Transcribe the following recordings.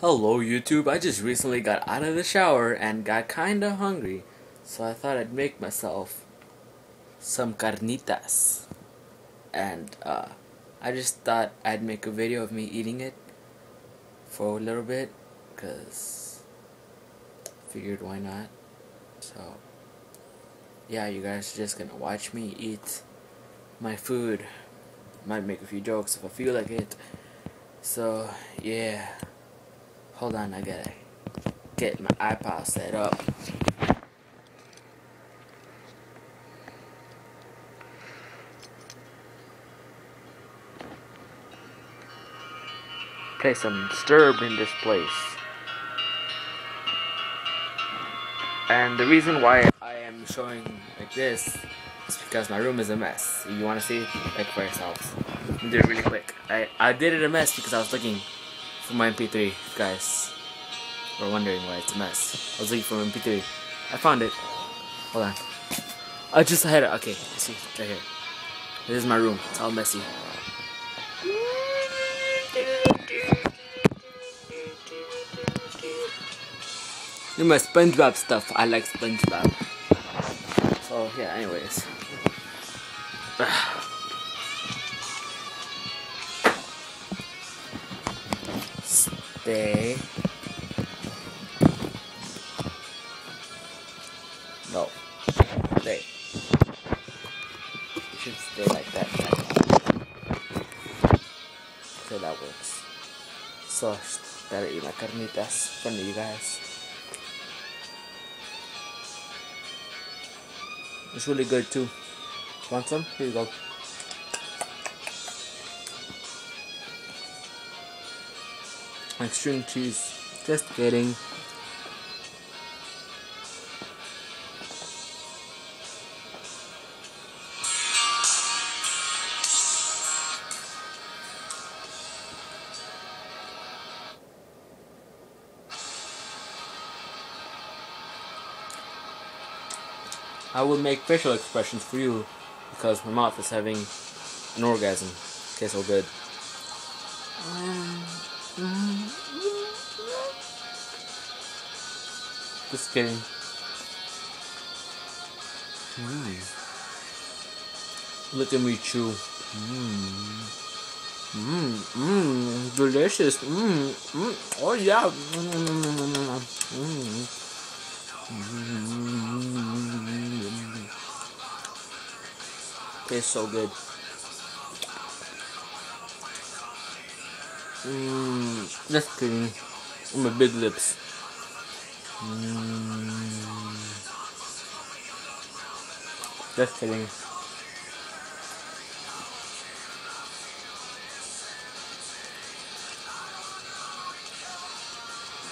Hello YouTube, I just recently got out of the shower and got kinda hungry, so I thought I'd make myself some carnitas. And uh, I just thought I'd make a video of me eating it for a little bit, cause figured why not. So yeah, you guys are just gonna watch me eat my food. Might make a few jokes if I feel like it. So yeah. Hold on, I gotta get my iPod set up. Okay, I'm disturbed in this place. And the reason why I am showing like this is because my room is a mess. You wanna see? Like for yourselves. Do it really quick. I, I did it a mess because I was looking for my MP3, guys. We're wondering why it's a mess. I was looking for my MP3. I found it. Hold on. I just had it. Okay, see, right here. This is my room. It's all messy. Do my SpongeBob stuff. I like SpongeBob. So yeah. Anyways. stay. No. Stay. It should stay like that. Okay, that works. So, gotta eat my carnitas for you guys. It's really good too. Want some? Here you go. Like string cheese. Just kidding. I will make facial expressions for you because my mouth is having an orgasm. Okay, so good. Um, Just kidding. Mm. Look at me chew. Mmm. Mmm. Mmm. Delicious. Mmm. Mmm. Oh yeah. Mmm. Mmm. Tastes so good. Mmm. Just kidding. my big lips. Mm. Just kidding.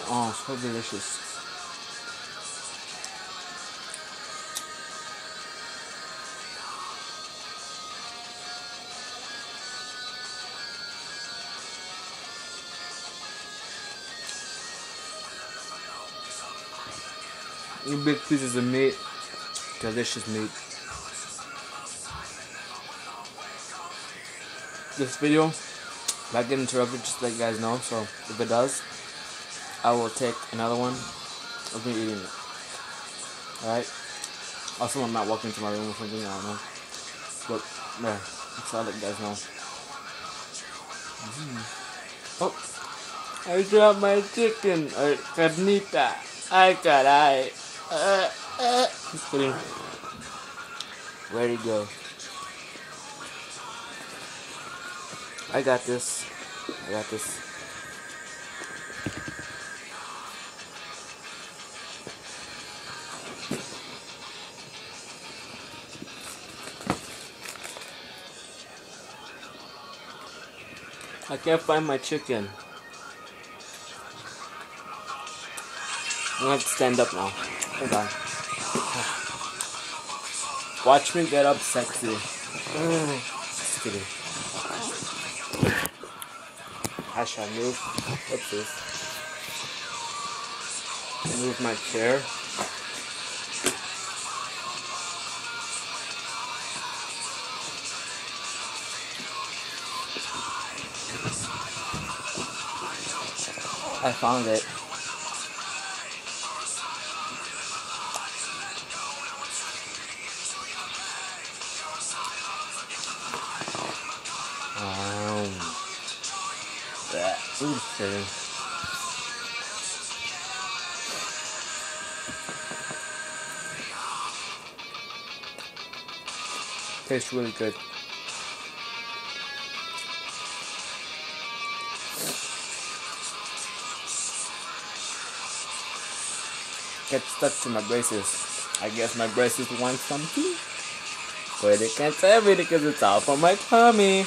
Oh, so delicious. Big pieces of meat. Delicious meat. This video might get interrupted just to let you guys know, so if it does, I will take another one of me eating it. Alright? Also, I'm not walking into my room or something, I don't know. But, yeah, that's all you guys know. Mm -hmm. Oh, I dropped my chicken, or carnita. Ay, caray. Uh, uh. Just kidding. Where'd he go? I got this. I got this. I can't find my chicken. I'm gonna have to stand up now. Hold on. Watch me get up sexy. Just kidding. I shall move. What's this? Move my chair. I found it. Tastes really good. Get stuck to my braces. I guess my braces want something. But they can't tell me because it's all from my tummy.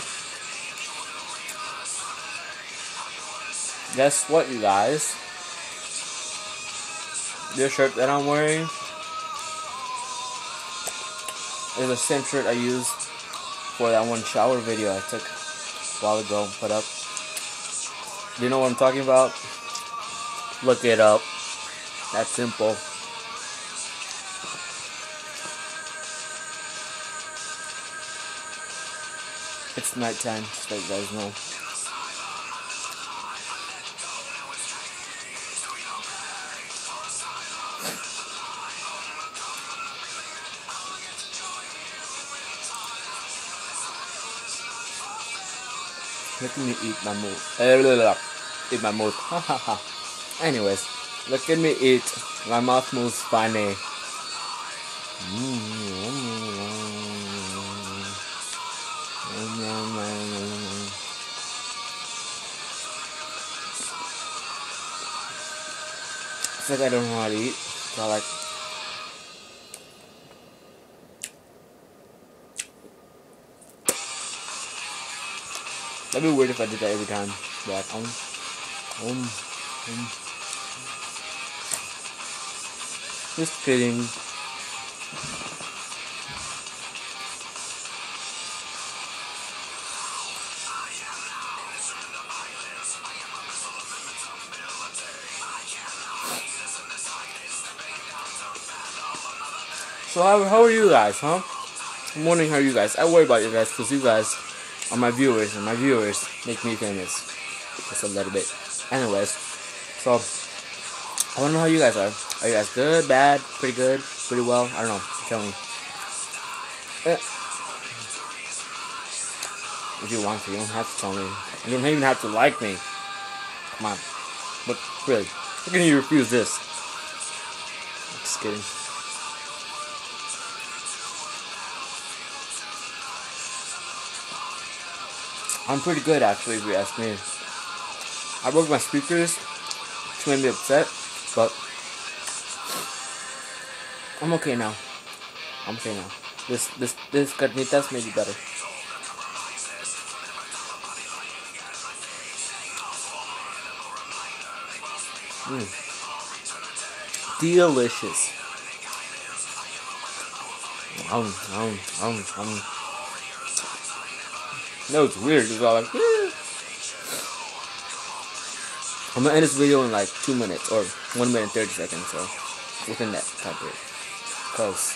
Guess what, you guys? This shirt that I'm wearing is the same shirt I used for that one shower video I took a while ago, put up. Do you know what I'm talking about? Look it up. That's simple. It's nighttime, let you guys know. Look at me eat my mood. Eat my mouth. Ha ha ha. Anyways, look at me eat. My mouth moves funny. Mm, mm, mm. It's like I don't know how to eat. So like That'd be weird if I did that every time. But um, um, um. Just kidding. So how, how are you guys, huh? I'm wondering how you guys. I worry about you guys because you guys are my viewers, and my viewers make me famous. Just a little bit. Anyways, so I wanna know how you guys are. Are you guys good, bad, pretty good, pretty well? I don't know. Tell me. Eh. If you want to, you don't have to tell me. You don't even have to like me. Come on. But really, how can you refuse this? Just kidding. I'm pretty good actually, if you ask me. I broke my speakers, which made me upset, but I'm okay now. I'm okay now. This this this carnitas made me better. Mm. Delicious. Um, um, um, um. No, it's weird. It's all like, eh. I'm gonna end this video in like two minutes or one minute and thirty seconds. So within that time period, cause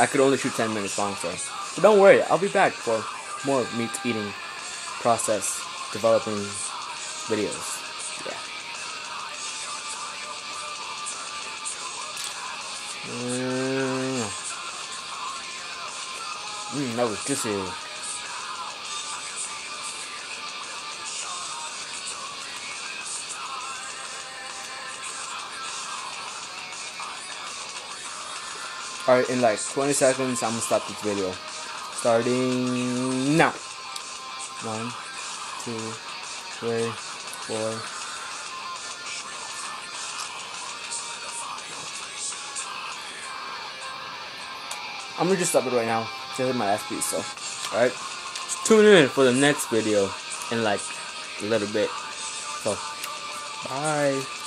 I could only shoot ten minutes long. So, but don't worry, I'll be back for more meat eating process developing videos. Yeah. Mm, that was juicy. Alright, in like 20 seconds, I'm gonna stop this video. Starting now. One, two, three, four. I'm gonna just stop it right now. Just hit my last piece, so. Alright. Tune in for the next video in like a little bit. So, bye.